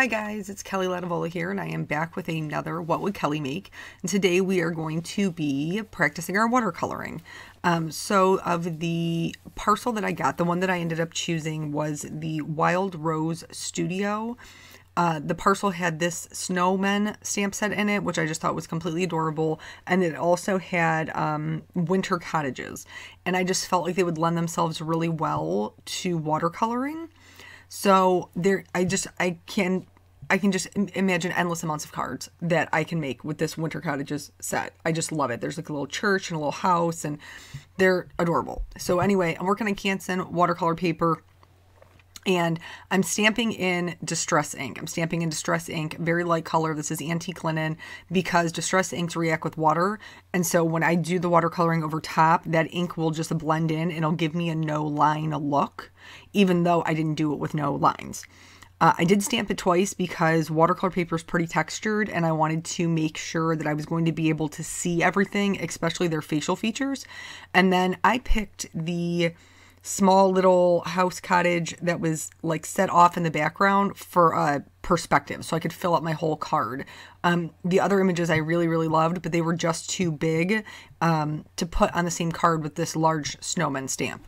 Hi guys, it's Kelly Latevola here, and I am back with another What Would Kelly Make? And today we are going to be practicing our watercoloring. Um, so of the parcel that I got, the one that I ended up choosing was the Wild Rose Studio. Uh, the parcel had this snowman stamp set in it, which I just thought was completely adorable. And it also had um, winter cottages. And I just felt like they would lend themselves really well to watercoloring. So there, I just, I can, I can just imagine endless amounts of cards that I can make with this Winter Cottages set. I just love it. There's like a little church and a little house and they're adorable. So anyway, I'm working on Canson watercolor paper and I'm stamping in Distress ink. I'm stamping in Distress ink, very light color. This is antique linen because Distress inks react with water. And so when I do the watercoloring over top, that ink will just blend in and it'll give me a no line look even though I didn't do it with no lines. Uh, I did stamp it twice because watercolor paper is pretty textured and I wanted to make sure that I was going to be able to see everything, especially their facial features. And then I picked the small little house cottage that was like set off in the background for a perspective so I could fill up my whole card. Um, the other images I really, really loved, but they were just too big um, to put on the same card with this large snowman stamp.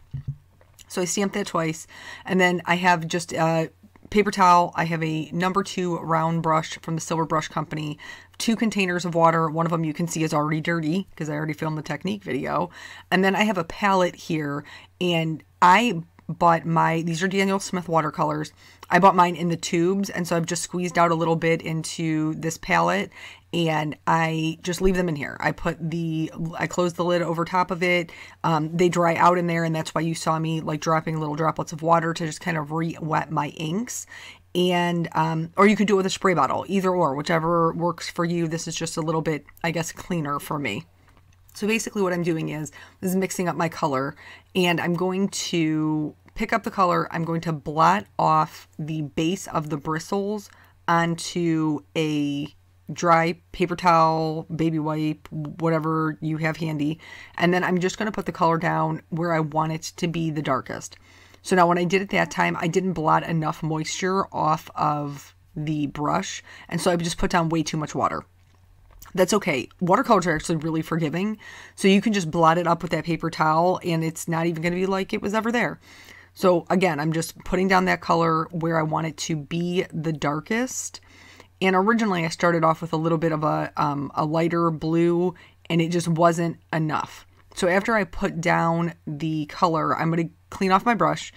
So I stamped that twice. And then I have just a paper towel. I have a number two round brush from the Silver Brush Company. Two containers of water. One of them you can see is already dirty because I already filmed the technique video. And then I have a palette here and I bought my, these are Daniel Smith watercolors. I bought mine in the tubes, and so I've just squeezed out a little bit into this palette, and I just leave them in here. I put the, I close the lid over top of it. Um, they dry out in there, and that's why you saw me like dropping little droplets of water to just kind of re-wet my inks. And, um, or you could do it with a spray bottle, either or, whichever works for you. This is just a little bit, I guess, cleaner for me. So basically what I'm doing is, is mixing up my color and I'm going to pick up the color, I'm going to blot off the base of the bristles onto a dry paper towel, baby wipe, whatever you have handy. And then I'm just going to put the color down where I want it to be the darkest. So now when I did it that time, I didn't blot enough moisture off of the brush. And so I just put down way too much water. That's okay. Watercolors are actually really forgiving. So you can just blot it up with that paper towel and it's not even going to be like it was ever there. So again, I'm just putting down that color where I want it to be the darkest. And originally I started off with a little bit of a, um, a lighter blue and it just wasn't enough. So after I put down the color, I'm going to clean off my brush,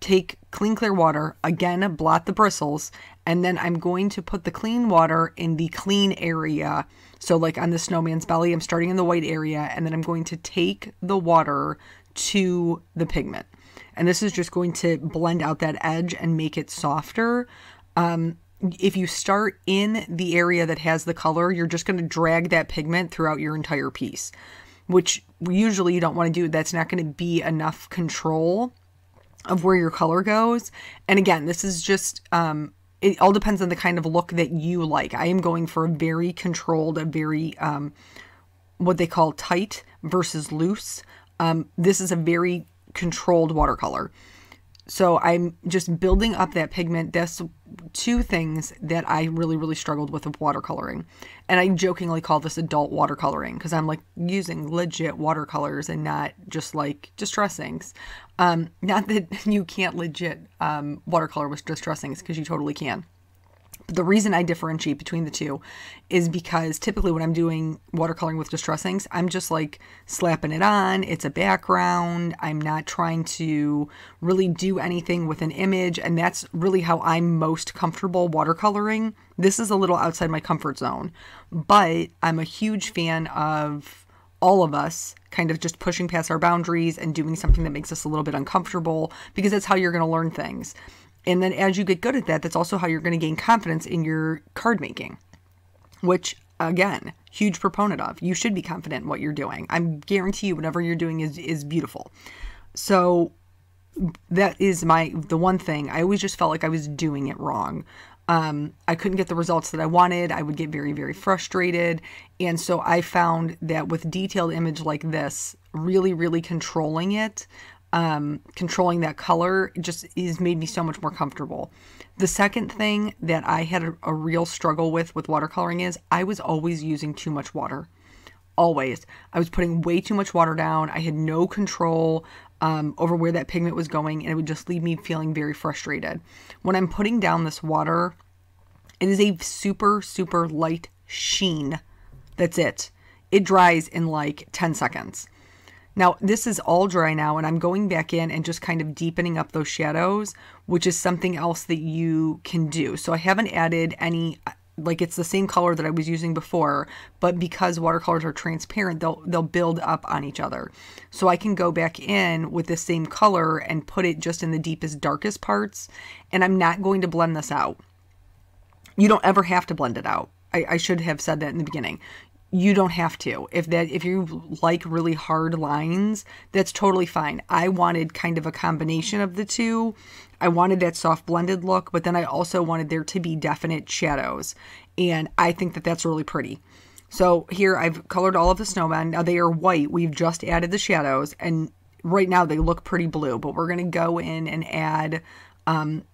take clean clear water, again blot the bristles, and then I'm going to put the clean water in the clean area. So like on the snowman's belly, I'm starting in the white area, and then I'm going to take the water to the pigment. And this is just going to blend out that edge and make it softer. Um, if you start in the area that has the color, you're just going to drag that pigment throughout your entire piece, which usually you don't want to do. That's not going to be enough control of where your color goes. And again, this is just, um, it all depends on the kind of look that you like. I am going for a very controlled, a very, um, what they call tight versus loose. Um, this is a very controlled watercolor. So I'm just building up that pigment. That's two things that I really, really struggled with watercoloring. And I jokingly call this adult watercoloring because I'm like using legit watercolors and not just like distress inks. Um, not that you can't legit um, watercolor with distress inks because you totally can the reason I differentiate between the two is because typically when I'm doing watercoloring with distress inks, I'm just like slapping it on. It's a background. I'm not trying to really do anything with an image. And that's really how I'm most comfortable watercoloring. This is a little outside my comfort zone, but I'm a huge fan of all of us kind of just pushing past our boundaries and doing something that makes us a little bit uncomfortable because that's how you're going to learn things. And then as you get good at that, that's also how you're going to gain confidence in your card making, which again, huge proponent of. You should be confident in what you're doing. I guarantee you whatever you're doing is is beautiful. So that is my the one thing. I always just felt like I was doing it wrong. Um, I couldn't get the results that I wanted. I would get very, very frustrated. And so I found that with detailed image like this, really, really controlling it um, controlling that color just has made me so much more comfortable. The second thing that I had a, a real struggle with with watercoloring is I was always using too much water. Always. I was putting way too much water down. I had no control um, over where that pigment was going, and it would just leave me feeling very frustrated. When I'm putting down this water, it is a super, super light sheen. That's it. It dries in like 10 seconds. Now, this is all dry now, and I'm going back in and just kind of deepening up those shadows, which is something else that you can do. So I haven't added any, like it's the same color that I was using before, but because watercolors are transparent, they'll they'll build up on each other. So I can go back in with the same color and put it just in the deepest, darkest parts, and I'm not going to blend this out. You don't ever have to blend it out. I, I should have said that in the beginning you don't have to. If that if you like really hard lines, that's totally fine. I wanted kind of a combination of the two. I wanted that soft blended look, but then I also wanted there to be definite shadows. And I think that that's really pretty. So here I've colored all of the snowmen. Now they are white. We've just added the shadows and right now they look pretty blue, but we're going to go in and add um,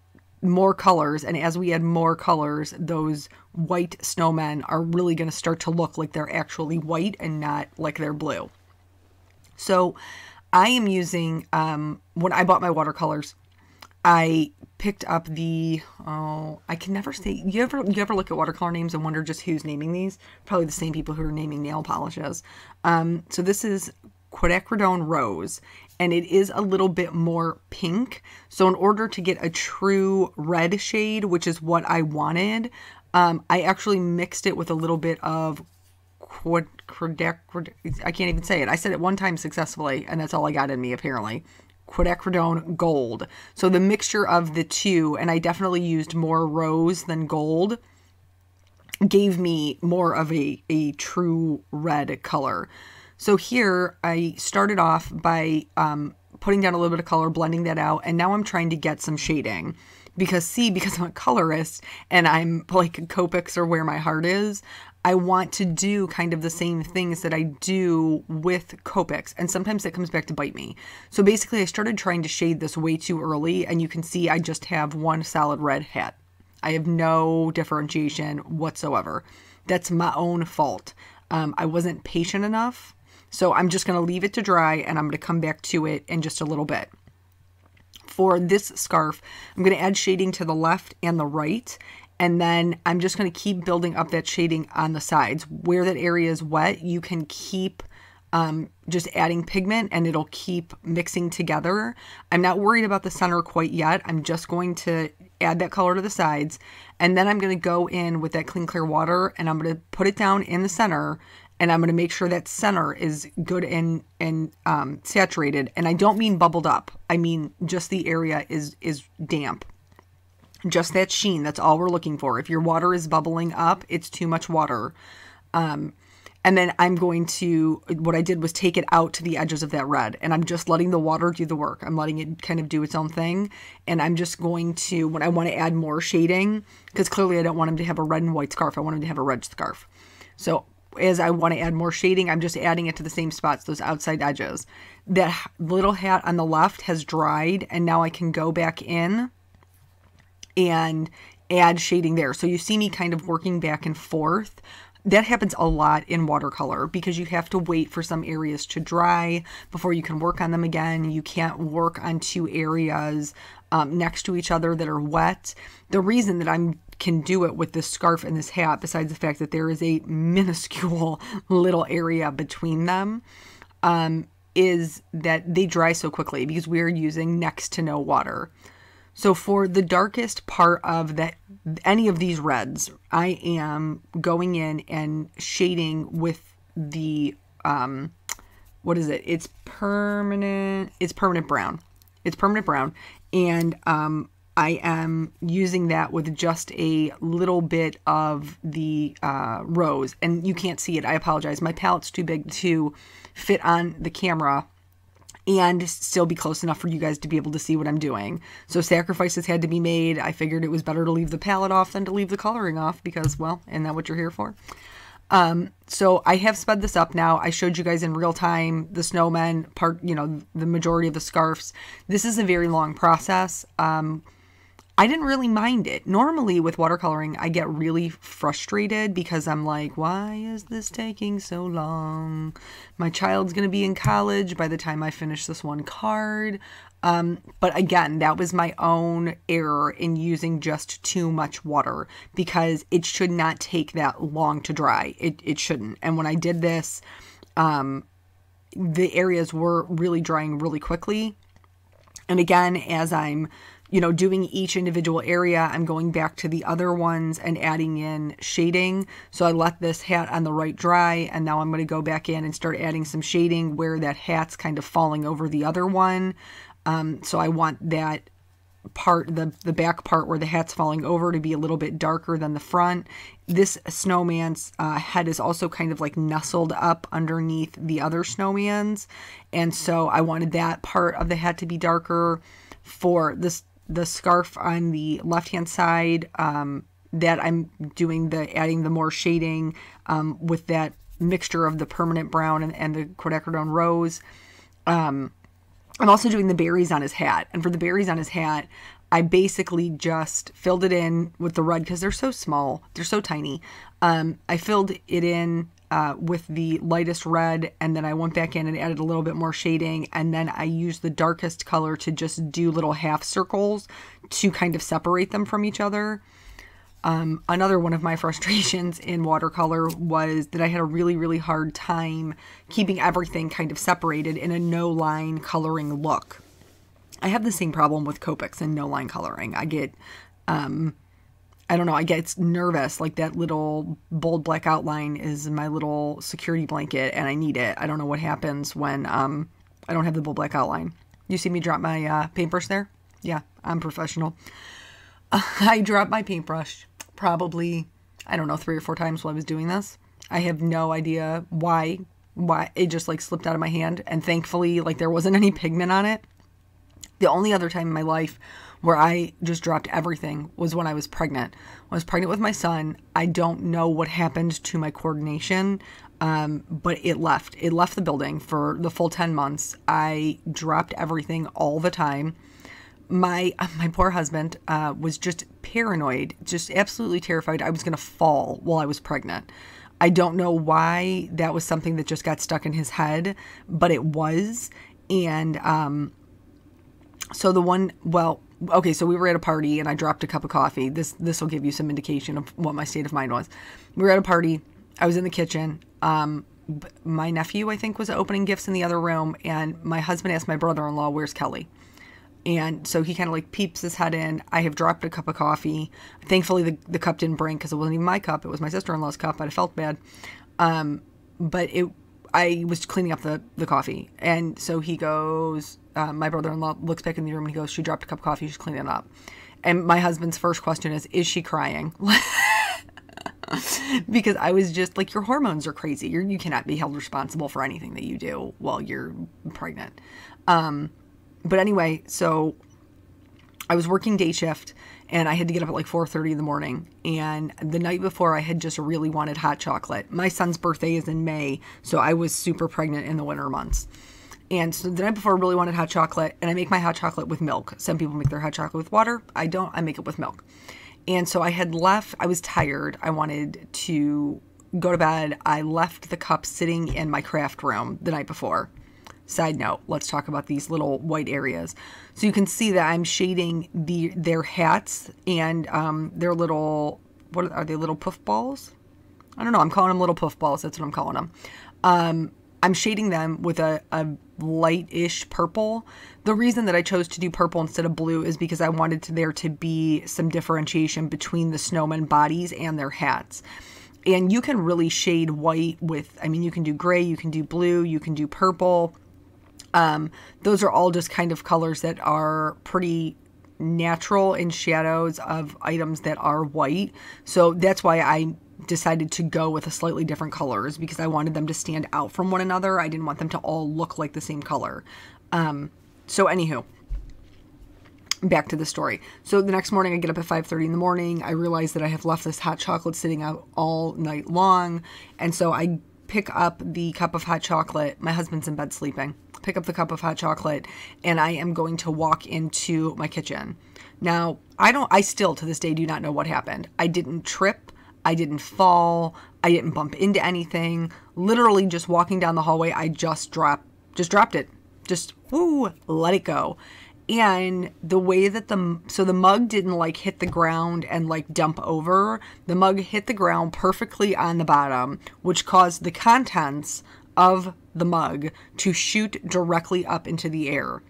more colors. And as we add more colors, those white snowmen are really going to start to look like they're actually white and not like they're blue. So I am using, um, when I bought my watercolors, I picked up the oh I can never say you ever you ever look at watercolor names and wonder just who's naming these probably the same people who are naming nail polishes um, so this is quinacridone rose and it is a little bit more pink. So in order to get a true red shade, which is what I wanted, um, I actually mixed it with a little bit of quad, I can't even say it. I said it one time successfully, and that's all I got in me apparently. Quinacridone gold. So the mixture of the two, and I definitely used more rose than gold, gave me more of a, a true red color. So here I started off by um, putting down a little bit of color, blending that out, and now I'm trying to get some shading. Because see, because I'm a colorist and I'm like Copics or where my heart is, I want to do kind of the same things that I do with Copics. And sometimes that comes back to bite me. So basically I started trying to shade this way too early and you can see I just have one solid red hat. I have no differentiation whatsoever. That's my own fault. Um, I wasn't patient enough so I'm just going to leave it to dry and I'm going to come back to it in just a little bit. For this scarf, I'm going to add shading to the left and the right. And then I'm just going to keep building up that shading on the sides. Where that area is wet, you can keep um, just adding pigment and it'll keep mixing together. I'm not worried about the center quite yet. I'm just going to add that color to the sides. And then I'm going to go in with that clean clear water and I'm going to put it down in the center and I'm going to make sure that center is good and and um, saturated. And I don't mean bubbled up. I mean just the area is is damp. Just that sheen. That's all we're looking for. If your water is bubbling up, it's too much water. Um, and then I'm going to, what I did was take it out to the edges of that red and I'm just letting the water do the work. I'm letting it kind of do its own thing. And I'm just going to, when I want to add more shading, because clearly I don't want him to have a red and white scarf. I want him to have a red scarf. So as I want to add more shading, I'm just adding it to the same spots, those outside edges. That little hat on the left has dried and now I can go back in and add shading there. So you see me kind of working back and forth. That happens a lot in watercolor because you have to wait for some areas to dry before you can work on them again. You can't work on two areas um, next to each other that are wet. The reason that I'm can do it with this scarf and this hat, besides the fact that there is a minuscule little area between them, um, is that they dry so quickly because we're using next to no water. So for the darkest part of that, any of these reds, I am going in and shading with the, um, what is it? It's permanent, it's permanent brown. It's permanent brown. And um, I am using that with just a little bit of the uh, rose. And you can't see it. I apologize. My palette's too big to fit on the camera and still be close enough for you guys to be able to see what I'm doing. So sacrifices had to be made. I figured it was better to leave the palette off than to leave the coloring off because, well, isn't that what you're here for? Um, so I have sped this up now. I showed you guys in real time the snowmen part, you know, the majority of the scarfs. This is a very long process. Um, I didn't really mind it. Normally with watercoloring, I get really frustrated because I'm like, why is this taking so long? My child's going to be in college by the time I finish this one card. Um, but again, that was my own error in using just too much water because it should not take that long to dry. It, it shouldn't. And when I did this, um, the areas were really drying really quickly. And again, as I'm you know, doing each individual area, I'm going back to the other ones and adding in shading. So I let this hat on the right dry, and now I'm going to go back in and start adding some shading where that hat's kind of falling over the other one. Um, so I want that part, the, the back part where the hat's falling over to be a little bit darker than the front. This snowman's uh, head is also kind of like nestled up underneath the other snowman's. And so I wanted that part of the hat to be darker for this the scarf on the left hand side um, that I'm doing the adding the more shading um, with that mixture of the permanent brown and, and the quinacridone rose. Um, I'm also doing the berries on his hat. And for the berries on his hat, I basically just filled it in with the red because they're so small, they're so tiny. Um, I filled it in uh, with the lightest red and then I went back in and added a little bit more shading and then I used the darkest color to just do little half circles to kind of separate them from each other. Um, another one of my frustrations in watercolor was that I had a really, really hard time keeping everything kind of separated in a no line coloring look. I have the same problem with Copics and no line coloring. I get um, I don't know, I get nervous. Like that little bold black outline is my little security blanket and I need it. I don't know what happens when um, I don't have the bold black outline. You see me drop my uh, paintbrush there? Yeah, I'm professional. I dropped my paintbrush probably, I don't know, three or four times while I was doing this. I have no idea why why it just like slipped out of my hand and thankfully like there wasn't any pigment on it. The only other time in my life where I just dropped everything was when I was pregnant. When I was pregnant with my son, I don't know what happened to my coordination, um, but it left. It left the building for the full 10 months. I dropped everything all the time. My my poor husband uh, was just paranoid, just absolutely terrified I was going to fall while I was pregnant. I don't know why that was something that just got stuck in his head, but it was. And um, so the one, well, okay, so we were at a party and I dropped a cup of coffee. This this will give you some indication of what my state of mind was. We were at a party. I was in the kitchen. Um, my nephew, I think, was opening gifts in the other room, and my husband asked my brother-in-law, "Where's Kelly?" And so he kind of like peeps his head in. I have dropped a cup of coffee. Thankfully, the, the cup didn't break because it wasn't even my cup. It was my sister in law's cup. but I felt bad. Um, but it, I was cleaning up the, the coffee. And so he goes, uh, my brother-in-law looks back in the room and he goes, she dropped a cup of coffee, she's cleaning it up. And my husband's first question is, is she crying? because I was just like, your hormones are crazy. You're, you cannot be held responsible for anything that you do while you're pregnant. Um, but anyway, so I was working day shift and I had to get up at like 4:30 in the morning and the night before I had just really wanted hot chocolate. My son's birthday is in May, so I was super pregnant in the winter months. And so the night before, I really wanted hot chocolate, and I make my hot chocolate with milk. Some people make their hot chocolate with water. I don't. I make it with milk. And so I had left. I was tired. I wanted to go to bed. I left the cup sitting in my craft room the night before. Side note, let's talk about these little white areas. So you can see that I'm shading the their hats and um, their little, what are they, little puff balls? I don't know. I'm calling them little puff balls. That's what I'm calling them. Um, I'm shading them with a, a light-ish purple. The reason that I chose to do purple instead of blue is because I wanted to, there to be some differentiation between the snowman bodies and their hats. And you can really shade white with, I mean, you can do gray, you can do blue, you can do purple. Um, those are all just kind of colors that are pretty natural in shadows of items that are white. So that's why I decided to go with a slightly different colors because I wanted them to stand out from one another. I didn't want them to all look like the same color. Um, so, anywho, back to the story. So the next morning I get up at 5:30 in the morning. I realize that I have left this hot chocolate sitting out all night long, and so I pick up the cup of hot chocolate. My husband's in bed sleeping. Pick up the cup of hot chocolate and I am going to walk into my kitchen. Now, I don't I still to this day do not know what happened. I didn't trip, I didn't fall, I didn't bump into anything. Literally just walking down the hallway, I just dropped just dropped it. Just woo, let it go. And the way that the so the mug didn't like hit the ground and like dump over. The mug hit the ground perfectly on the bottom which caused the contents of the mug to shoot directly up into the air.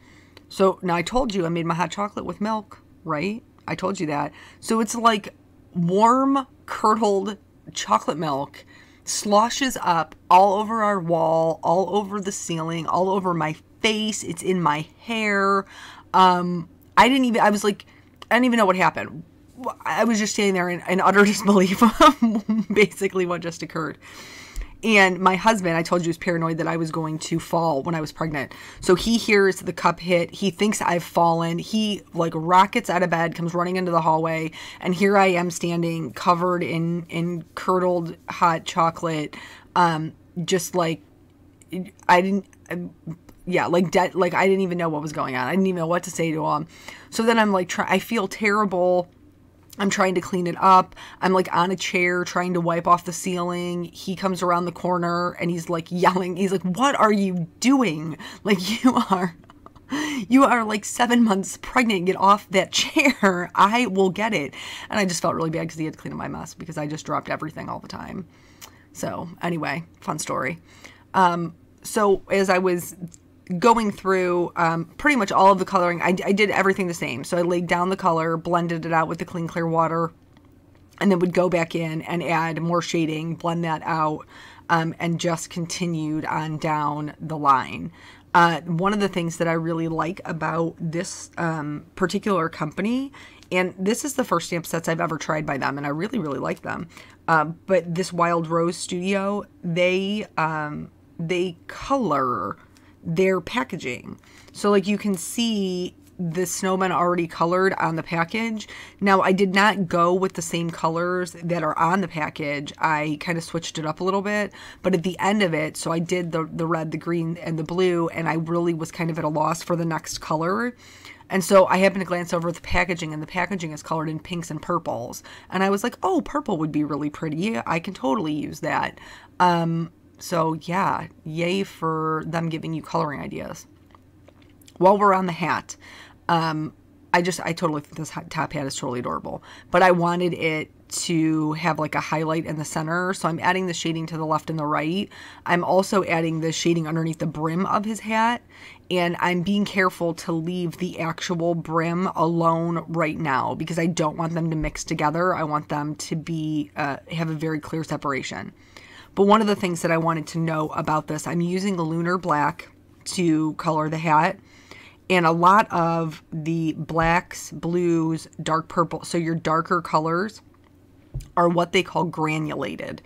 So now i told you i made my hot chocolate with milk right? I told you that. So it's like warm curdled chocolate milk sloshes up all over our wall all over the ceiling all over my face it's in my hair um, I didn't even, I was like, I didn't even know what happened. I was just standing there in, in utter disbelief of basically what just occurred. And my husband, I told you, was paranoid that I was going to fall when I was pregnant. So he hears the cup hit. He thinks I've fallen. He like rockets out of bed, comes running into the hallway, and here I am standing covered in in curdled hot chocolate, um, just like I didn't yeah, like dead, like I didn't even know what was going on. I didn't even know what to say to him. So then I'm like, try, I feel terrible. I'm trying to clean it up. I'm like on a chair trying to wipe off the ceiling. He comes around the corner and he's like yelling. He's like, "What are you doing? Like you are you are like 7 months pregnant. Get off that chair. I will get it." And I just felt really bad cuz he had to clean up my mess because I just dropped everything all the time. So, anyway, fun story. Um so as I was going through um, pretty much all of the coloring. I, I did everything the same. So I laid down the color, blended it out with the clean clear water, and then would go back in and add more shading, blend that out, um, and just continued on down the line. Uh, one of the things that I really like about this um, particular company, and this is the first stamp sets I've ever tried by them, and I really, really like them. Uh, but this Wild Rose Studio, they um, they color their packaging. So like you can see the snowman already colored on the package. Now I did not go with the same colors that are on the package. I kind of switched it up a little bit, but at the end of it, so I did the the red, the green and the blue and I really was kind of at a loss for the next color. And so I happened to glance over the packaging, and the packaging is colored in pinks and purples. And I was like, oh, purple would be really pretty. I can totally use that. Um, so, yeah, yay for them giving you coloring ideas. While we're on the hat, um, I just, I totally think this top hat is totally adorable. But I wanted it to have like a highlight in the center. So I'm adding the shading to the left and the right. I'm also adding the shading underneath the brim of his hat. And I'm being careful to leave the actual brim alone right now because I don't want them to mix together. I want them to be, uh, have a very clear separation. But one of the things that I wanted to know about this, I'm using lunar black to color the hat. And a lot of the blacks, blues, dark purple, so your darker colors are what they call granulated.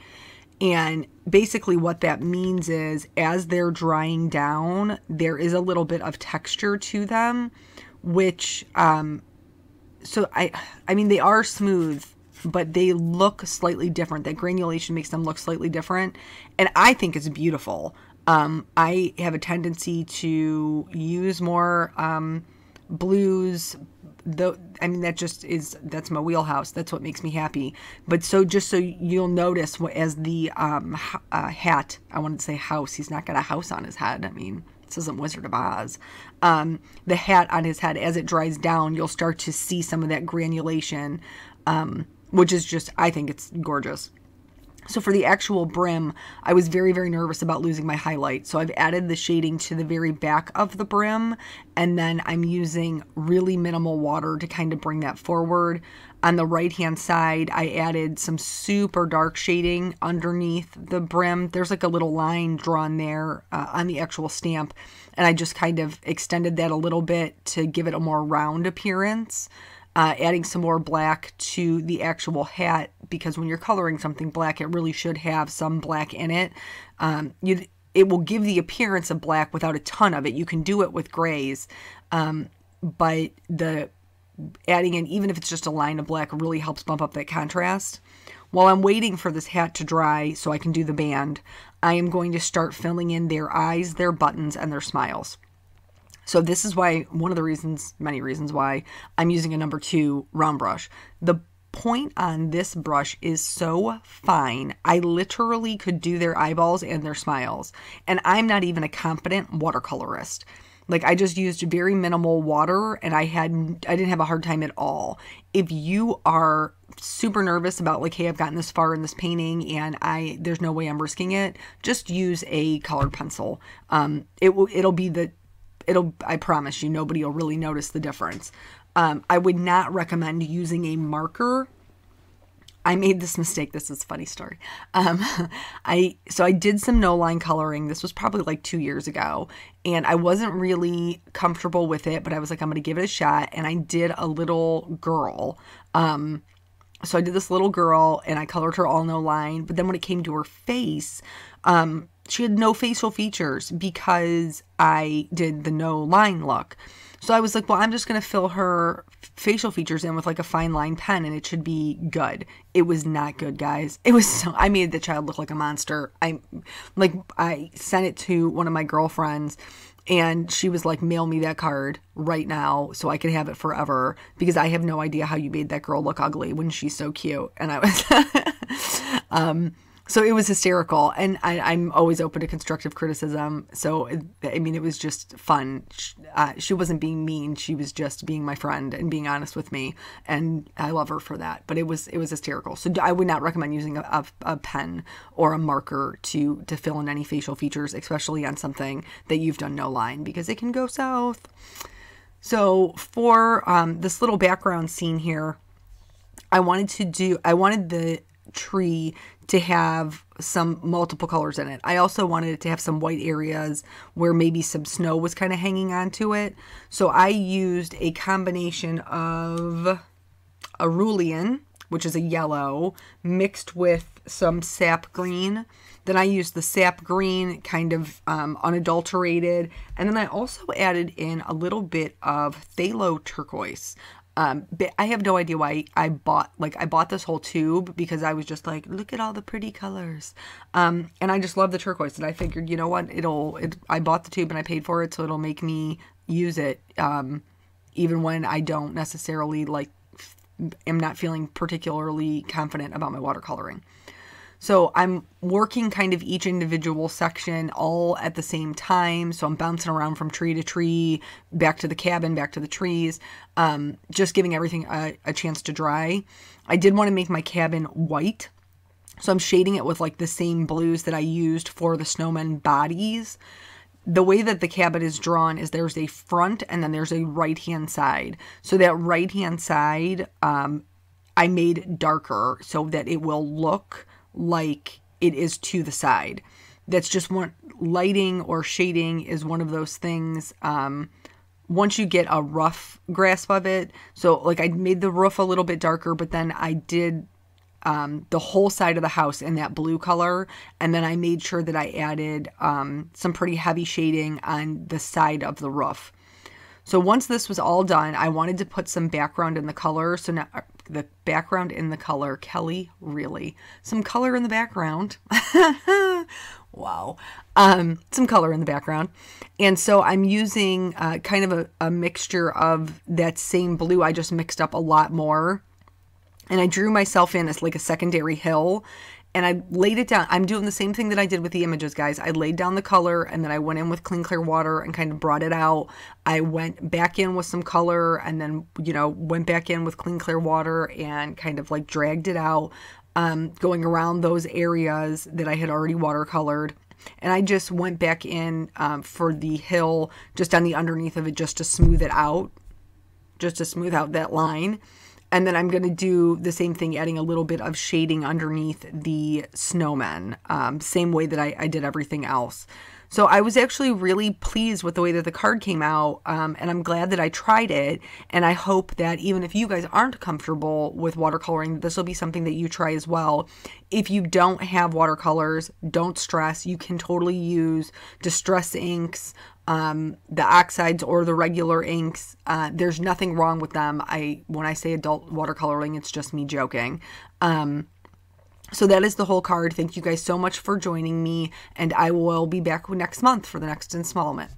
And basically, what that means is as they're drying down, there is a little bit of texture to them, which, um, so I, I mean, they are smooth but they look slightly different. That granulation makes them look slightly different. And I think it's beautiful. Um, I have a tendency to use more um, blues. Though I mean that just is that's my wheelhouse. That's what makes me happy. But so just so you'll notice, as the um, uh, hat, I wanted to say house. He's not got a house on his head. I mean, this isn't Wizard of Oz. Um, the hat on his head, as it dries down, you'll start to see some of that granulation. Um, which is just, I think it's gorgeous. So for the actual brim, I was very, very nervous about losing my highlight. So I've added the shading to the very back of the brim, and then I'm using really minimal water to kind of bring that forward. On the right-hand side, I added some super dark shading underneath the brim. There's like a little line drawn there uh, on the actual stamp, and I just kind of extended that a little bit to give it a more round appearance uh, adding some more black to the actual hat because when you're coloring something black, it really should have some black in it. Um, you, it will give the appearance of black without a ton of it. You can do it with grays, um, but the adding in, even if it's just a line of black, really helps bump up that contrast. While I'm waiting for this hat to dry so I can do the band, I am going to start filling in their eyes, their buttons, and their smiles. So this is why, one of the reasons, many reasons why I'm using a number two round brush. The point on this brush is so fine. I literally could do their eyeballs and their smiles. And I'm not even a competent watercolorist. Like I just used very minimal water and I had I didn't have a hard time at all. If you are super nervous about like hey I've gotten this far in this painting and I there's no way I'm risking it, just use a colored pencil. Um it will it'll be the it'll I promise you nobody will really notice the difference. Um, I would not recommend using a marker. I made this mistake. This is a funny story. Um, I so I did some no line coloring. This was probably like two years ago, and I wasn't really comfortable with it. But I was like, I'm gonna give it a shot, and I did a little girl. Um, so I did this little girl, and I colored her all no line. But then when it came to her face, um, she had no facial features because I did the no line look. So I was like, well, I'm just going to fill her facial features in with like a fine line pen and it should be good. It was not good, guys. It was so, I made the child look like a monster. I like I sent it to one of my girlfriends and she was like mail me that card right now so I could have it forever because I have no idea how you made that girl look ugly when she's so cute. And I was um so it was hysterical and I, am always open to constructive criticism. So i mean it was just fun. Uh, she wasn't being mean. She was just being my friend and being honest with me and i love her for that. But it was it was hysterical. So i would not recommend using a, a, a pen or a marker to to fill in any facial features especially on something that you've done no line because it can go south. So for um, this little background scene here I wanted to do I wanted the tree to have some multiple colors in it. I also wanted it to have some white areas where maybe some snow was kind of hanging onto it. So I used a combination of cerulean, which is a yellow, mixed with some sap green. Then I used the sap green, kind of um, unadulterated. And then I also added in a little bit of phthalo turquoise. Um, but I have no idea why I bought like I bought this whole tube because I was just like, look at all the pretty colors, um, and I just love the turquoise. And I figured, you know what, it'll. It, I bought the tube and I paid for it, so it'll make me use it, um, even when I don't necessarily like am not feeling particularly confident about my watercoloring. So I'm working kind of each individual section all at the same time. So I'm bouncing around from tree to tree, back to the cabin, back to the trees, um, just giving everything a, a chance to dry. I did want to make my cabin white. So I'm shading it with like the same blues that I used for the snowmen bodies. The way that the cabin is drawn is there's a front and then there's a right hand side. So that right hand side, um, I made darker so that it will look like it is to the side. That's just one lighting or shading is one of those things. Um, once you get a rough grasp of it, so like I made the roof a little bit darker, but then I did um, the whole side of the house in that blue color. And then I made sure that I added um, some pretty heavy shading on the side of the roof. So once this was all done, I wanted to put some background in the color. So now the background in the color, Kelly, really, some color in the background. wow. Um, some color in the background. And so I'm using uh, kind of a, a mixture of that same blue. I just mixed up a lot more. And I drew myself in as like a secondary hill and I laid it down. I'm doing the same thing that I did with the images, guys. I laid down the color and then I went in with clean clear water and kind of brought it out. I went back in with some color and then, you know, went back in with clean clear water and kind of like dragged it out, um, going around those areas that I had already watercolored. And I just went back in um, for the hill, just on the underneath of it, just to smooth it out, just to smooth out that line. And then I'm going to do the same thing, adding a little bit of shading underneath the snowmen, um, same way that I, I, did everything else. So I was actually really pleased with the way that the card came out, um, and I'm glad that I tried it. And I hope that even if you guys aren't comfortable with watercoloring, this will be something that you try as well. If you don't have watercolors, don't stress. You can totally use distress inks, um, the oxides or the regular inks. Uh, there's nothing wrong with them. I when I say adult watercoloring, it's just me joking. Um, so that is the whole card. Thank you guys so much for joining me, and I will be back next month for the next installment.